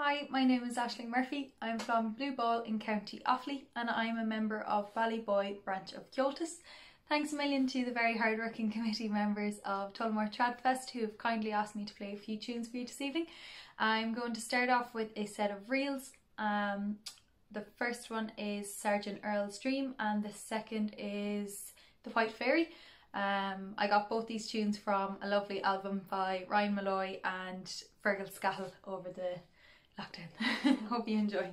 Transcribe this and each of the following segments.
Hi, my name is Aisling Murphy. I'm from Blue Ball in County Offaly and I'm a member of Ballyboy branch of Comhaltas. Thanks a million to the very hardworking committee members of Tullamore Tradfest who have kindly asked me to play a few tunes for you this evening. I'm going to start off with a set of reels. Um, the first one is Sergeant Earl's Dream and the second is The White Fairy. Um, I got both these tunes from a lovely album by Ryan Molloy and Fergal Scahill over the lockdown. Hope you enjoy.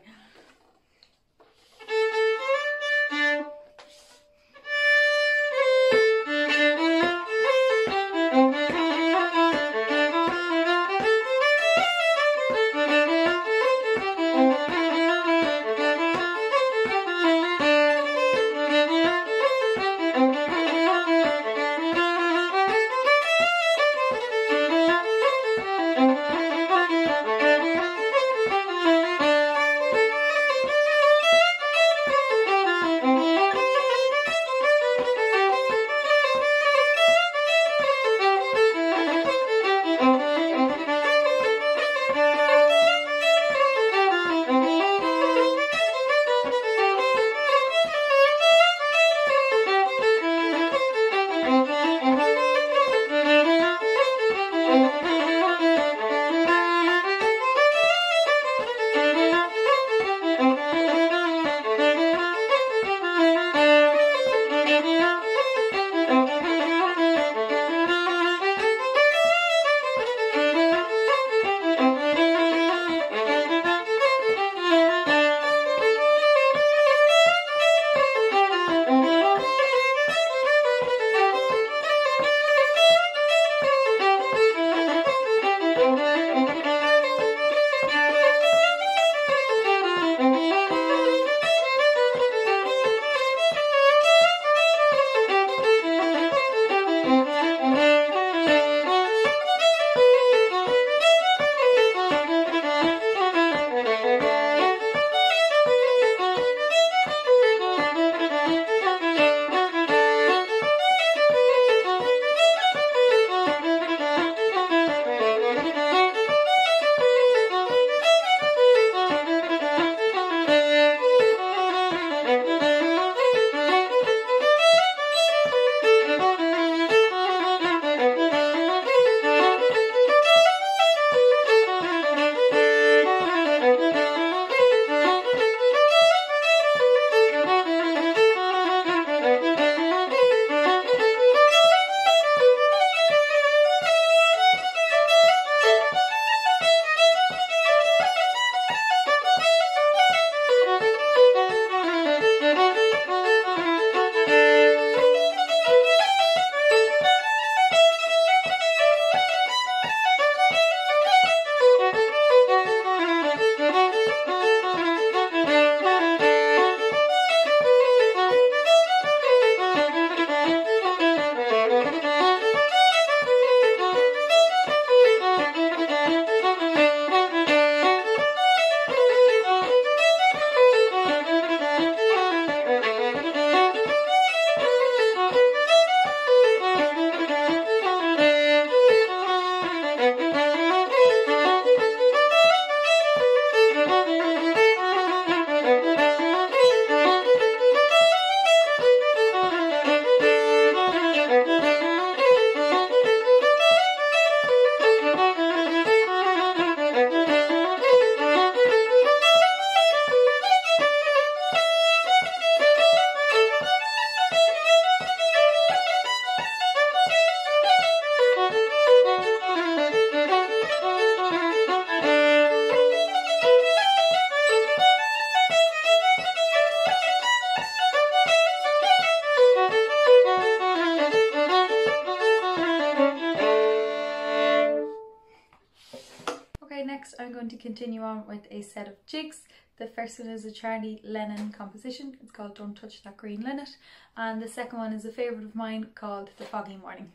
continue on with a set of jigs. The first one is a Charlie Lennon composition. It's called Don't Touch That Green Linnet. And the second one is a favourite of mine called The Foggy Morning.